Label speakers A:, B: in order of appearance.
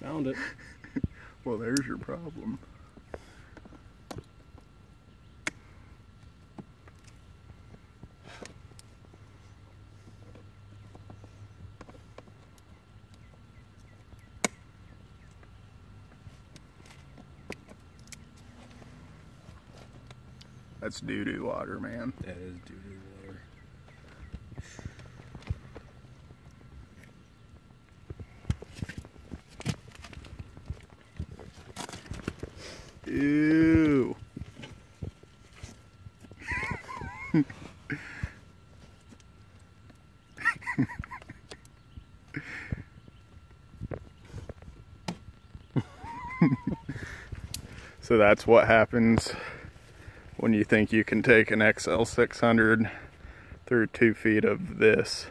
A: found it.
B: well, there's your problem. That's doo-doo water, man.
A: That is doo-doo water.
B: Ew. so that's what happens when you think you can take an XL600 through two feet of this.